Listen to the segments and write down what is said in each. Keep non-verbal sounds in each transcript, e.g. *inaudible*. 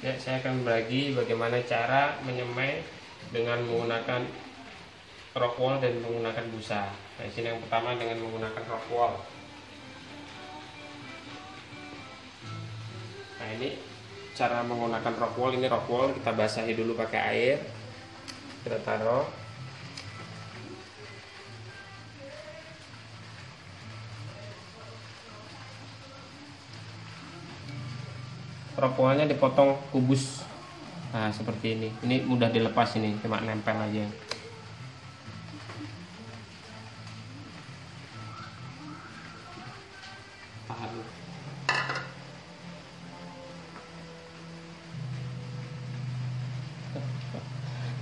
ya, saya akan berbagi bagaimana cara menyemai dengan menggunakan rock wool dan menggunakan busa. Nah sini yang pertama dengan menggunakan rock wool nah ini cara menggunakan rock wool ini rock wool kita basahi dulu pakai air. Kita taruh rokokannya dipotong kubus. Nah seperti ini. Ini mudah dilepas ini cuma nempel aja.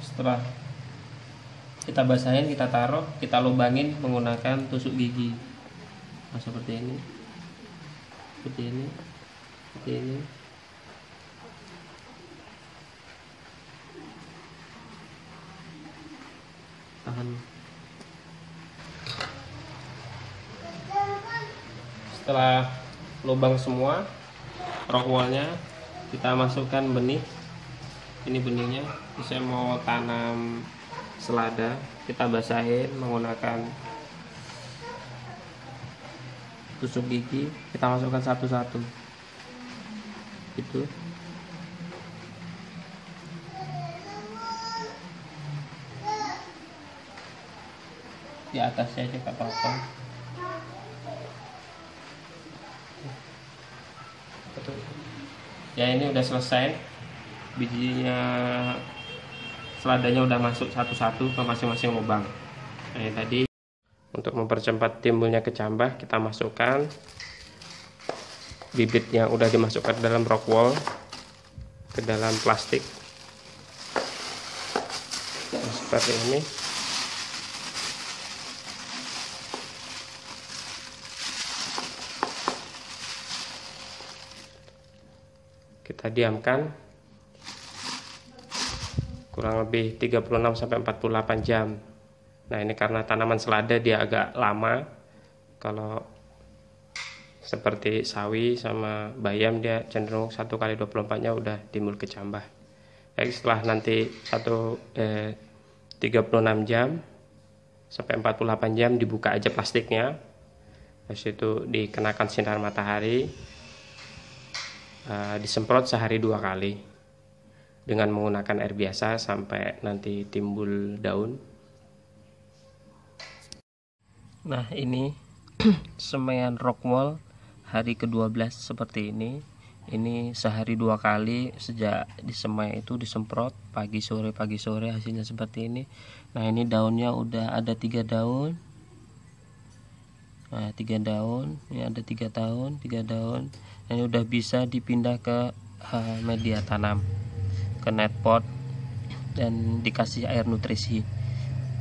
Setelah kita basahin kita taruh kita lubangin menggunakan tusuk gigi. Nah, seperti ini. Seperti ini. Seperti ini tahan setelah lubang semua rokwalnya kita masukkan benih. Ini benihnya. Saya mau tanam selada. Kita basahin menggunakan tusuk gigi. Kita masukkan satu-satu. Itu di atasnya aja nggak apa-apa. Ya ini udah selesai. Bijinya seladanya udah masuk satu-satu ke masing-masing lubang. Nah ini tadi. Untuk mempercepat timbulnya kecambah kita masukkan bibit yang udah dimasukkan ke dalam rock wall ke dalam plastik. Nah, seperti ini kita diamkan kurang lebih 36 sampai 48 jam. Nah, ini karena tanaman selada dia agak lama. Kalau seperti sawi sama bayam dia cenderung 1 kali 24-nya udah timbul kecambah. Baik, setelah nanti satu eh, 36 jam sampai 48 jam dibuka aja plastiknya. Habis itu dikenakan sinar matahari uh, disemprot sehari dua kali dengan menggunakan air biasa sampai nanti timbul daun. Nah ini *clears throat* semaian rockwall hari ke-12 seperti ini. Ini sehari dua kali sejak disemai itu disemprot pagi sore pagi sore hasilnya seperti ini. Nah ini daunnya udah ada tiga daun. Nah tiga daun, ini ada tiga daun, tiga daun ini udah bisa dipindah ke uh, media tanam ke net pot dan dikasih air nutrisi.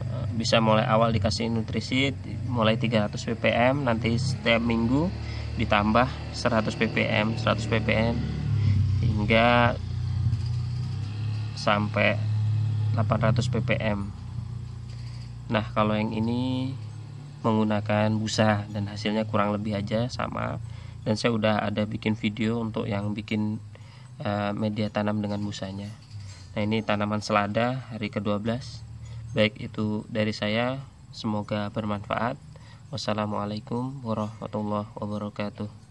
Uh, bisa mulai awal dikasih nutrisi mulai 300 ppm nanti setiap minggu ditambah 100 ppm 100 ppm hingga sampai 800 ppm. Nah kalau yang ini menggunakan busa dan hasilnya kurang lebih aja sama. Dan saya udah ada bikin video untuk yang bikin uh, media tanam dengan busanya. Nah ini tanaman selada hari ke-12 baik itu dari saya semoga bermanfaat. Wassalamualaikum warahmatullahi wabarakatuh